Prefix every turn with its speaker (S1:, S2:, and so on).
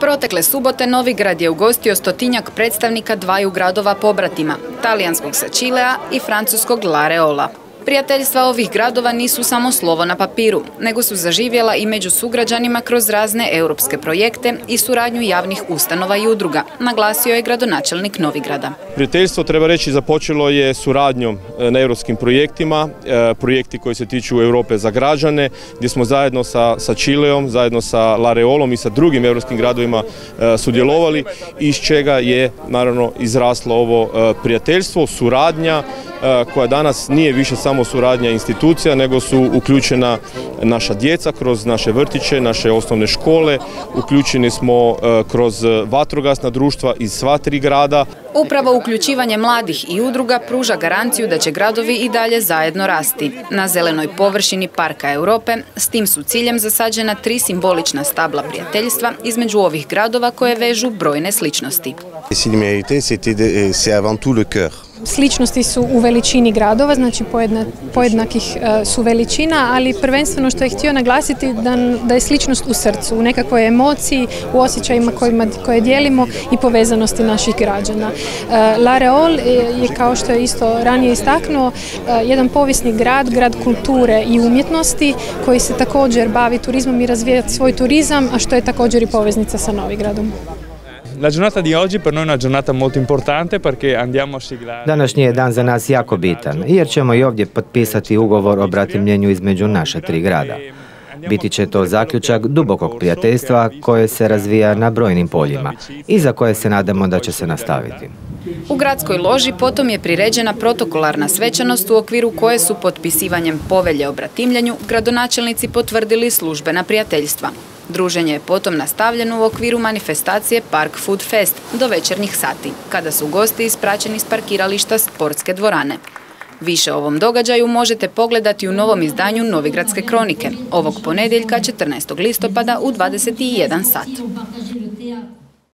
S1: Protekle subote Novigrad je ugostio stotinjak predstavnika dvaju gradova pobratima, talijanskog Čilea i francuskog Lareola. Prijateljstva ovih gradova nisu samo slovo na papiru, nego su zaživjela i među sugrađanima kroz razne europske projekte i suradnju javnih ustanova i udruga, naglasio je gradonačelnik Novigrada.
S2: Prijateljstvo treba reći započelo je suradnjom e, na europskim projektima, e, projekti koji se tiču Europe za građane, gdje smo zajedno sa, sa Čileom, zajedno sa Lareolom i sa drugim europskim gradovima e, sudjelovali, iz čega je naravno izraslo ovo prijateljstvo, suradnja, koja danas nije više samo suradnja institucija, nego su uključena naša djeca kroz naše vrtiće, naše osnovne škole, uključeni smo kroz vatrogasna društva iz sva tri grada.
S1: Upravo uključivanje mladih i udruga pruža garanciju da će gradovi i dalje zajedno rasti. Na zelenoj površini Parka Europe s tim su ciljem zasađena tri simbolična stabla prijateljstva između ovih gradova koje vežu brojne sličnosti.
S3: Sličnosti su u veličini gradova, znači pojednakih e, su veličina, ali prvenstveno što je htio naglasiti da, da je sličnost u srcu, u nekakvoj emociji, u osjećajima kojima, koje dijelimo i povezanosti naših građana. E, La Reol je, kao što je isto ranije istaknuo, e, jedan povijesni grad, grad kulture i umjetnosti koji se također bavi turizmom i razvija svoj turizam, a što je također i poveznica sa Novigradom.
S4: La giornata di oggi per noi è una giornata molto importante perché andiamo a siglare...
S5: Današnji je dan za nas jako bitan, jer ćemo i ovdje potpisati ugovor o bratimljenju između naša tri grada. Biti će to zaključak dubokog prijateljstva koje se razvija na brojnim poljima i za koje se nadamo da će se nastaviti.
S1: U gradskoj loži potom je priređena protokolarna svečanost u okviru koje su potpisivanjem povelje o bratimljenju gradonačelnici potvrdili službena prijateljstva. Druženje je potom nastavljeno u okviru manifestacije Park Food Fest do večernjih sati, kada su gosti ispraćeni s parkirališta sportske dvorane. Više o ovom događaju možete pogledati u novom izdanju Novigradske kronike, ovog ponedjeljka 14. listopada u 21 sat.